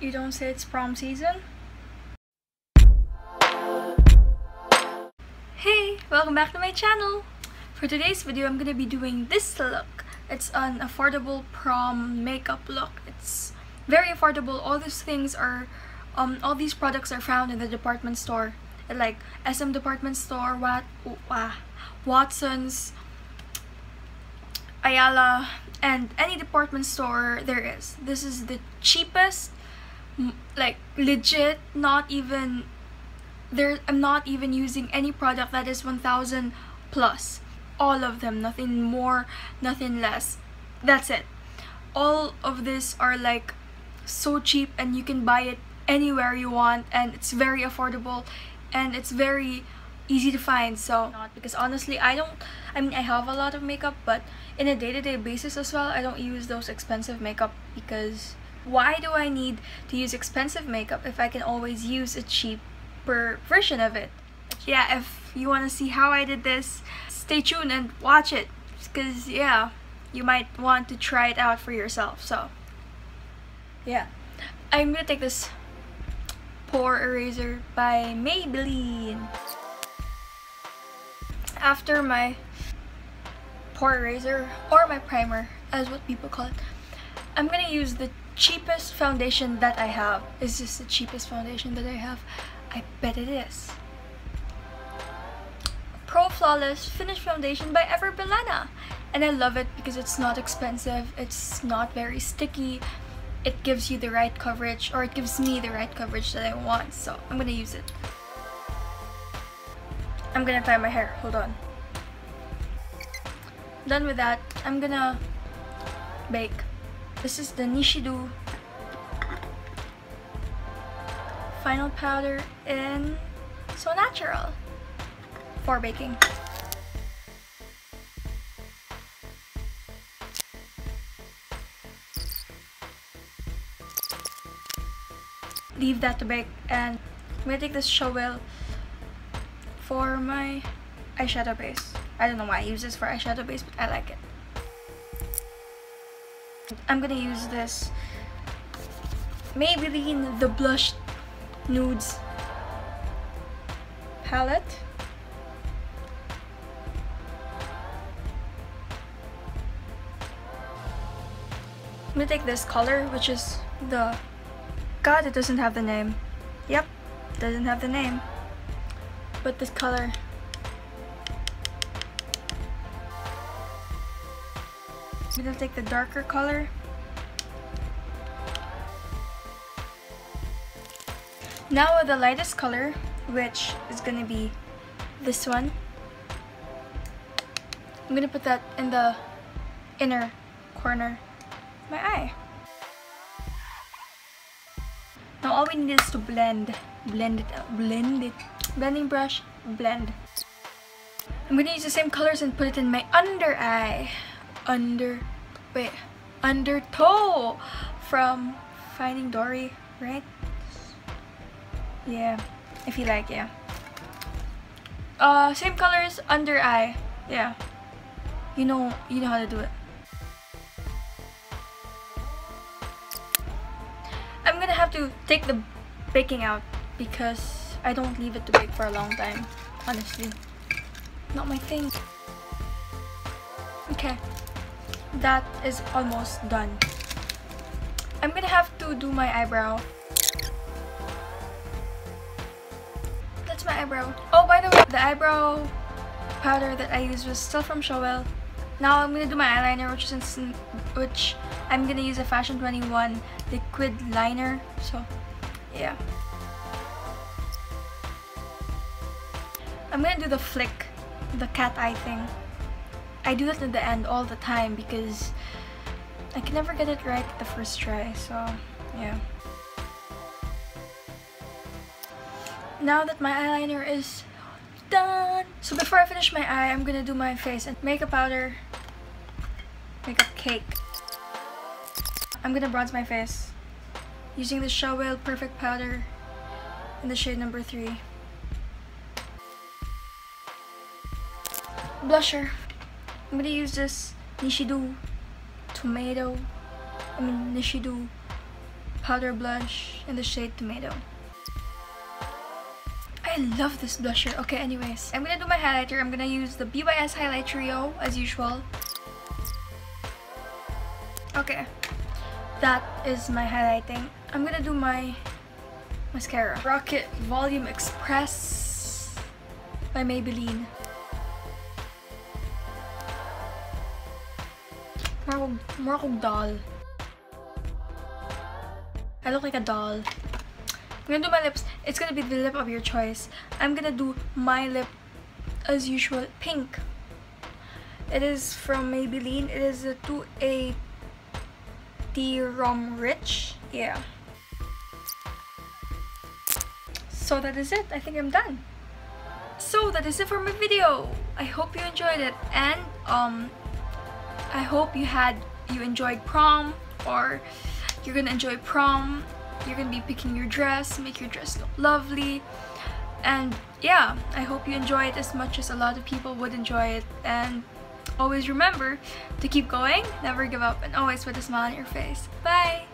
You don't say it's prom season? Hey! Welcome back to my channel! For today's video, I'm gonna be doing this look. It's an affordable prom makeup look. It's very affordable. All these things are, um, all these products are found in the department store. Like SM department store, Wat, uh, Watson's, Ayala, and any department store there is. This is the cheapest like legit not even there I'm not even using any product that is 1000 plus. All of them nothing more nothing less. That's it. All of this are like so cheap and you can buy it anywhere you want and it's very affordable and it's very easy to find so. Not because honestly I don't I mean I have a lot of makeup but in a day-to-day -day basis as well I don't use those expensive makeup because why do I need to use expensive makeup if I can always use a cheaper version of it? Yeah, if you want to see how I did this, stay tuned and watch it. Because, yeah, you might want to try it out for yourself. So, yeah. I'm gonna take this Pore Eraser by Maybelline. After my pore eraser, or my primer, as what people call it, I'm gonna use the cheapest foundation that I have. Is this the cheapest foundation that I have? I bet it is. Pro Flawless Finish Foundation by Ever Bilena. And I love it because it's not expensive, it's not very sticky, it gives you the right coverage, or it gives me the right coverage that I want, so I'm gonna use it. I'm gonna tie my hair, hold on. Done with that, I'm gonna bake. This is the Nichido Final Powder in So Natural for baking. Leave that to bake and I'm gonna take this shovel for my eyeshadow base. I don't know why I use this for eyeshadow base, but I like it. I'm gonna use this Maybelline The Blush Nudes palette. I'm gonna take this color, which is the... God, it doesn't have the name. Yep, doesn't have the name. But this color I'm gonna take the darker color. Now the lightest color, which is gonna be this one. I'm gonna put that in the inner corner my eye. Now all we need is to blend, blend it, blend it. Blending brush, blend. I'm gonna use the same colors and put it in my under eye under wait undertow from finding dory right? Yeah if you like yeah. Uh same colors under eye yeah. You know you know how to do it. I'm gonna have to take the baking out because I don't leave it to bake for a long time honestly. Not my thing. Okay that is almost done. I'm gonna have to do my eyebrow. That's my eyebrow. Oh, by the way, the eyebrow powder that I used was still from Showell. Now I'm gonna do my eyeliner, which is in, which I'm gonna use a Fashion 21 liquid liner. So, yeah. I'm gonna do the flick, the cat eye thing. I do that at the end all the time because I can never get it right the first try, so yeah. Now that my eyeliner is done, so before I finish my eye, I'm gonna do my face and makeup powder, makeup cake. I'm gonna bronze my face using the Showell Perfect Powder in the shade number 3. Blusher. I'm gonna use this Nichido tomato, I mean Nichido powder blush in the shade Tomato. I love this blusher. Okay, anyways, I'm gonna do my highlighter. I'm gonna use the BYS Highlight Trio as usual. Okay, that is my highlighting. I'm gonna do my mascara. Rocket Volume Express by Maybelline. More, more doll. I look like a doll. I'm gonna do my lips. It's gonna be the lip of your choice. I'm gonna do my lip as usual pink. It is from Maybelline. It is a 2A T Rom Rich. Yeah. So that is it. I think I'm done. So that is it for my video. I hope you enjoyed it and um I hope you had you enjoyed prom or you're gonna enjoy prom. You're gonna be picking your dress make your dress look lovely. And yeah I hope you enjoy it as much as a lot of people would enjoy it. And always remember to keep going. Never give up and always put a smile on your face. Bye